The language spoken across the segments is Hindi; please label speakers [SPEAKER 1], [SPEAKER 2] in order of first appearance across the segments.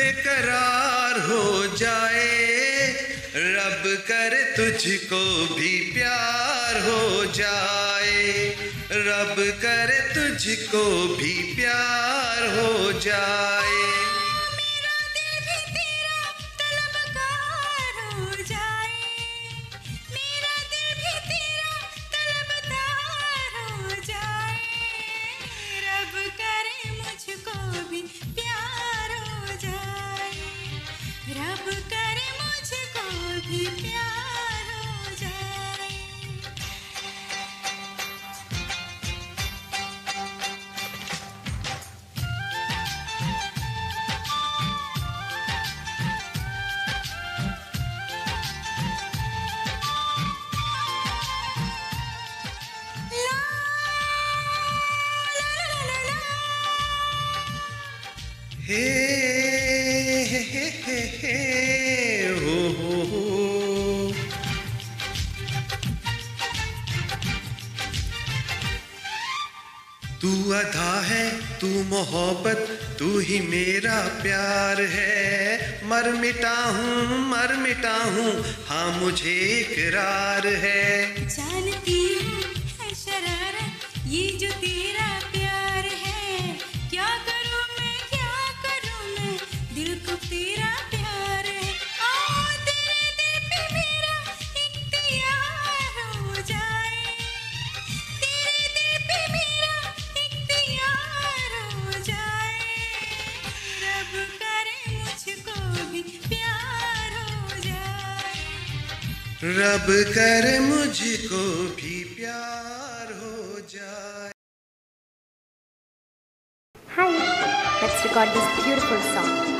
[SPEAKER 1] करार हो जाए। रब कर तुझको भी प्यार हो जाए। रब कर तुझको भी प्यार हो जाए।
[SPEAKER 2] मुझको भी प्यार हो
[SPEAKER 1] तू अदा है, तू मोहब्बत, तू ही मेरा प्यार है। मर मिटा हूँ मर मिटा हूँ हाँ मुझे इकरार है।
[SPEAKER 2] जानती है शरारत, ये जो तेरा रब कर मुझको भी प्यार हो जाए।
[SPEAKER 3] Hi let's record this beautiful song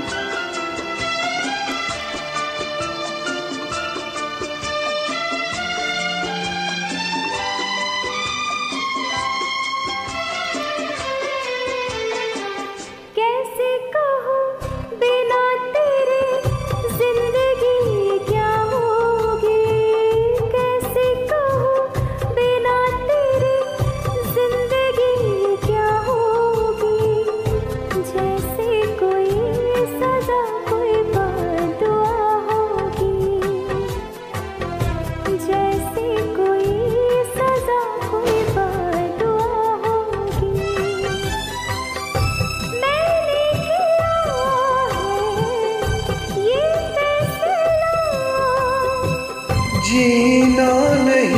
[SPEAKER 1] जीना नहीं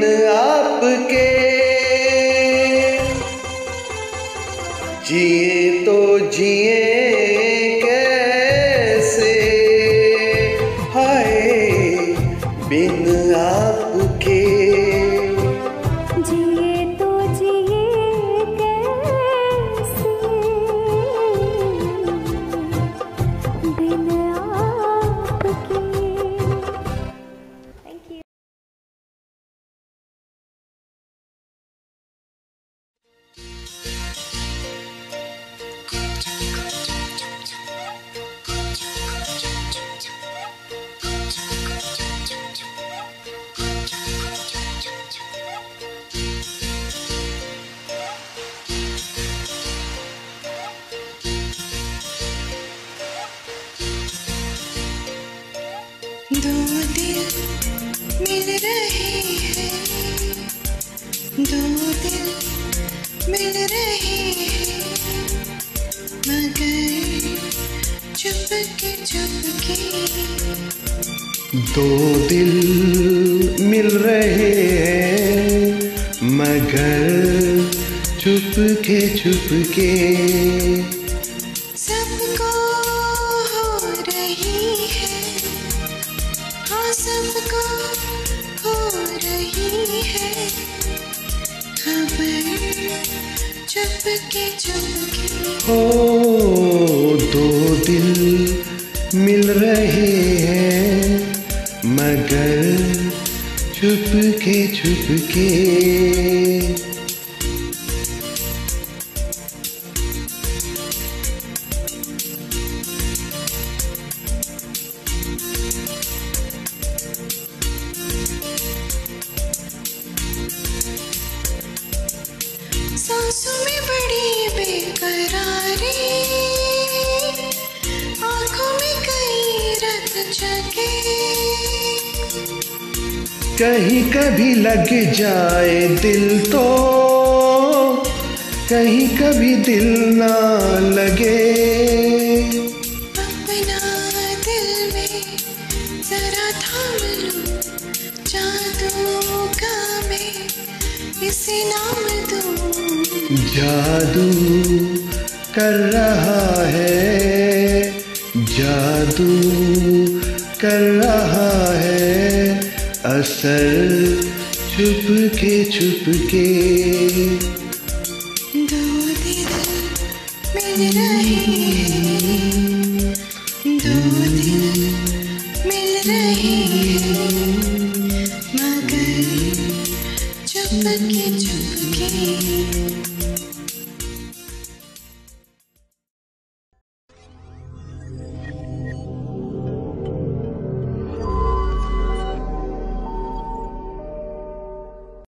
[SPEAKER 1] बिन आपके। जिए तो जिए।
[SPEAKER 2] दो दिल मिल रहे हैं। दो दिल मिल रहे हैं। मगर चुपके चुपके
[SPEAKER 1] दो दिल मिल रहे हैं, मगर चुपके चुपके
[SPEAKER 2] सबको हो रही है खबर चुपके चुपके
[SPEAKER 1] हो दो दिल मिल रहे हैं, मगर चुपके चुपके कहीं कभी लग जाए दिल तो कहीं कभी दिल ना लगे।
[SPEAKER 2] अपना दिल में जरा थाम लूँ जादू का मैं इसे नाम दूँ।
[SPEAKER 1] जादू कर रहा है जादू। कर रहा है असर छुपके छुपके
[SPEAKER 2] दो के मिल रहे। हैं दो दिल